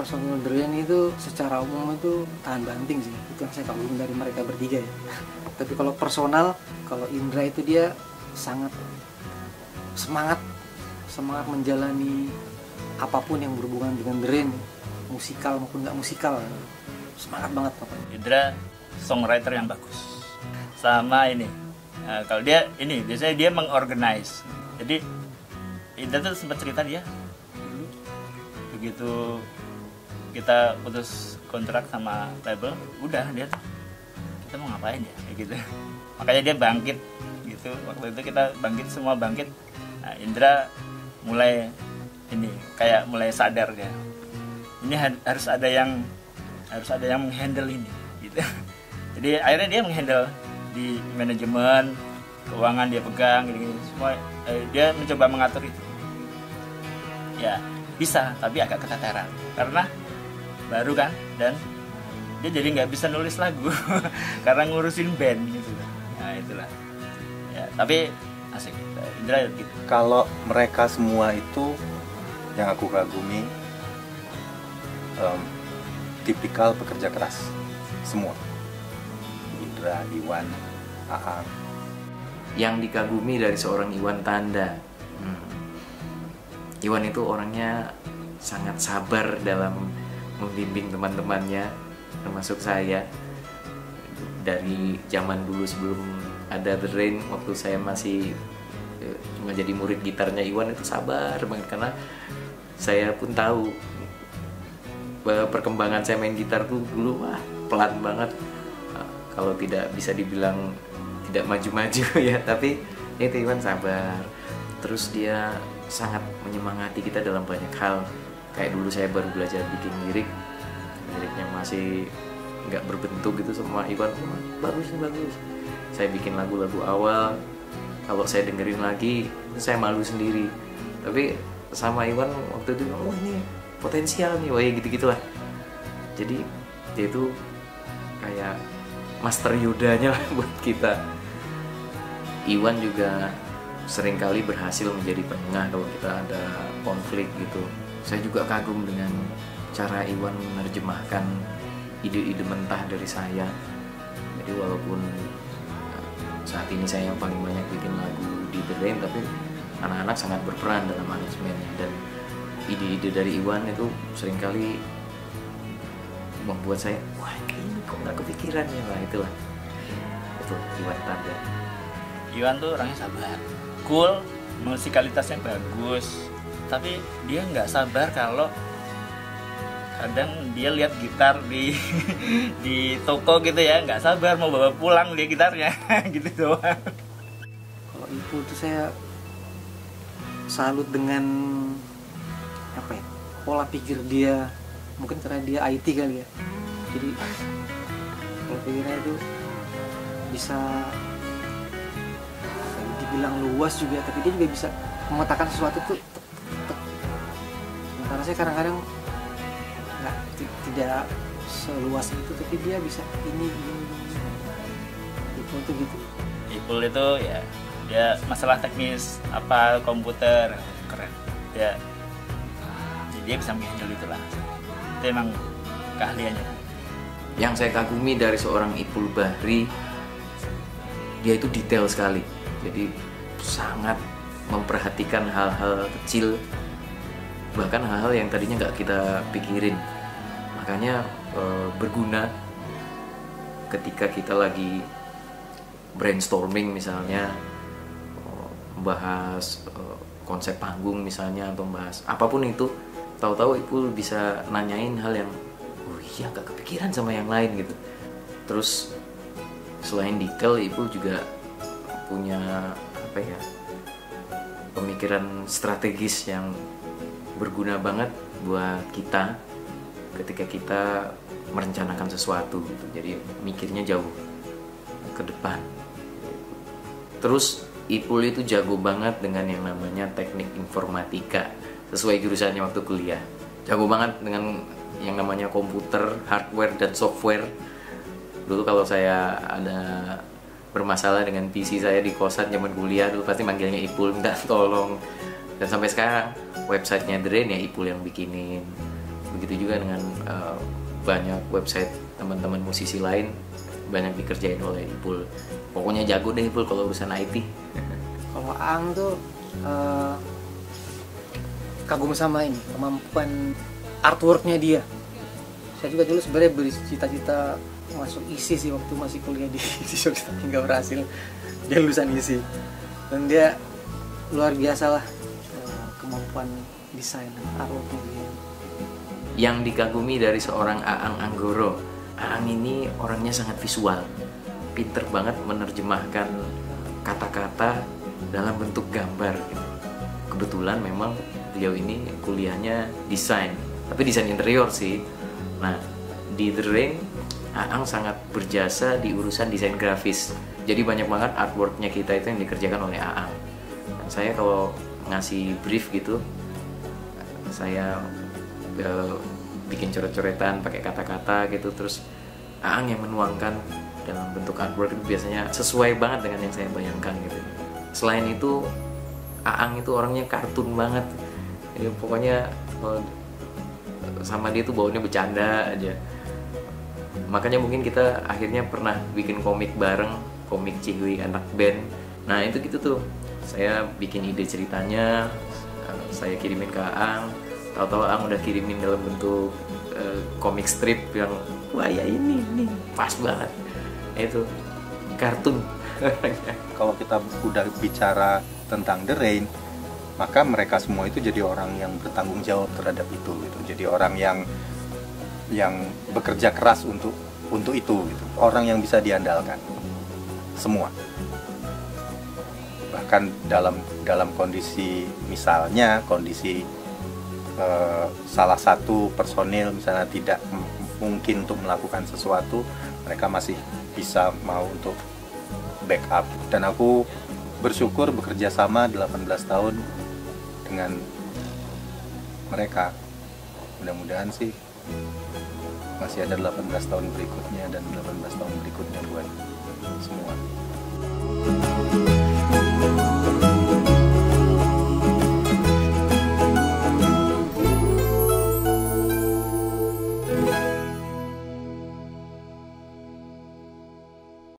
personil Drain itu secara umum itu tahan banting sih. Itu yang saya kagum dari mereka bertiga ya. Tapi kalau personal kalau Indra itu dia sangat semangat. Semangat menjalani apa pun yang berhubungan dengan Drain musikal maupun nggak musikal. Semangat banget pokoknya. Indra songwriter yang bagus. Sama ini. Uh, kalau dia ini biasanya dia mengorganize. Jadi Indra tuh sempat cerita dia. Dulu begitu kita putus kontrak sama label udah dia tuh kita mau ngapain ya? Kayak gitu. Makanya dia bangkit gitu. Waktu itu kita bangkit semua bangkit. Nah, Indra mulai ini kayak mulai sadar dia. Ini harus ada yang harus ada yang menghandle ini gitu. Jadi akhirnya dia menghandle di manajemen keuangan dia pegang gitu, -gitu. semua eh, dia mencoba mengatur itu. Ya bisa tapi agak keteteran. Karena baru kan dan dia jadi nggak bisa nulis lagu karena ngurusin band gitu. Nah itulah. Ya tapi asik Indra gitu. Kalau mereka semua itu yang aku kagumi um, tipikal pekerja keras semua. Indra Iwan Aang. Yang dikagumi dari seorang Iwan Tanda. Hmm. Iwan itu orangnya sangat sabar dalam membimbing teman-temannya termasuk saya. Dari zaman dulu sebelum ada The Rain waktu saya masih eh, cuma jadi murid gitarnya Iwan itu sabar banget. Karena saya pun tahu bahwa perkembangan saya main gitar tuh dulu wah pelan banget. Eh, kalau tidak bisa dibilang tidak maju-maju ya tapi itu Iwan sabar. Terus dia sangat menyemangati kita dalam banyak hal kayak dulu saya baru belajar bikin lirik liriknya masih nggak berbentuk gitu sama Iwan. Bagus nih bagus. Saya bikin lagu-lagu awal kalau saya dengerin lagi saya malu sendiri. Tapi sama Iwan waktu itu oh ini potensial nih wah gitu gitulah jadi dia itu kayak master yudanya buat kita. Iwan juga sering kali berhasil menjadi penengah kalau kita ada konflik gitu saya juga kagum dengan cara Iwan menerjemahkan ide-ide mentah dari saya. Jadi walaupun eh, saat ini saya yang paling banyak bikin lagu di The Rain tapi anak-anak sangat berperan dalam aransemennya dan ide-ide dari Iwan itu sering kali membuat saya wah ini kok nggak kepikiran ya? Lah itulah. Itu Iwan Tanda Iwan tuh orangnya sabar cool musikalitasnya bagus tapi dia nggak sabar kalau kadang dia lihat gitar di di toko gitu ya. Nggak sabar mau bawa pulang dia gitarnya gitu doang. Kalau itu tuh saya salut dengan apa ya pola pikir dia. Mungkin karena dia IT kali ya. Jadi pola pikirnya itu bisa dibilang luas juga tapi dia juga bisa memetakan sesuatu tuh sementara saya kadang-kadang nggak tidak seluas itu tapi dia bisa ini ini Ipul tuh gitu. Ipul itu ya dia masalah teknis apa komputer keren. Ya jadi dia bisa menghandle itulah. Itu emang keahliannya. Yang saya kagumi dari seorang Ipul Bahri dia itu detail sekali. Jadi sangat memperhatikan hal-hal kecil bahkan hal-hal yang tadinya nggak kita pikirin. Makanya e, berguna ketika kita lagi brainstorming misalnya membahas e, konsep panggung misalnya atau membahas apa pun itu tahu-tahu ibu bisa nanyain hal yang oh iya nggak kepikiran sama yang lain gitu. Terus selain detail ibu juga punya apa ya pemikiran strategis yang berguna banget buat kita ketika kita merencanakan sesuatu gitu. Jadi mikirnya jauh ke depan. Terus Ipul itu jago banget dengan yang namanya teknik informatika sesuai jurusannya waktu kuliah. Jago banget dengan yang namanya komputer, hardware dan software. Dulu kalau saya ada bermasalah dengan PC saya di kosan zaman kuliah dulu pasti manggilnya Ipul minta tolong dan sampai sekarang websitenya Drain ya Ipul yang bikinin. Begitu juga dengan uh, banyak website teman-teman musisi lain banyak dikerjain oleh Ipul. Pokoknya jago deh Ipul kalau urusan IT kalau Ang tuh uh, kagum sama ini kemampuan artworknya dia. Saya juga dulu sebenarnya beri cita-cita masuk isi sih waktu masih kuliah di, di Jogja tapi nggak berhasil. Dia lulusan isi dan dia luar biasa lah kemampuan desain artworknya dia. Yang dikagumi dari seorang Aang Anggoro. Aang ini orangnya sangat visual. Pinter banget menerjemahkan kata-kata dalam bentuk gambar. Kebetulan memang beliau ini kuliahnya desain tapi desain interior sih. Nah di The Ring Aang sangat berjasa di urusan desain grafis. Jadi banyak banget artworknya kita itu yang dikerjakan oleh Aang. Dan saya kalau ngasih brief gitu. Saya uh, bikin coret-coretan pakai kata-kata gitu. Terus Aang yang menuangkan dalam bentuk artwork itu biasanya sesuai banget dengan yang saya bayangkan gitu. Selain itu Aang itu orangnya kartun banget. Ya, pokoknya oh, sama dia tuh baunya bercanda aja. Makanya mungkin kita akhirnya pernah bikin komik bareng komik Cihui anak band. Nah itu gitu tuh saya bikin ide ceritanya eh, saya kirimin ke Aang. Tahu-tahu Aang udah kirimin dalam bentuk uh, komik strip yang wah ya ini ini pas banget. Itu kartun. Kalau kita udah bicara tentang The Rain maka mereka semua itu jadi orang yang bertanggung jawab terhadap itu gitu. Jadi orang yang yang bekerja keras untuk untuk itu gitu. Orang yang bisa diandalkan. Semua bahkan dalam dalam kondisi misalnya kondisi eh, salah satu personil misalnya tidak mungkin untuk melakukan sesuatu mereka masih bisa mau untuk backup. Dan aku bersyukur bekerja sama 18 tahun dengan mereka. Mudah-mudahan sih masih ada 18 tahun berikutnya dan 18 tahun berikutnya buat semua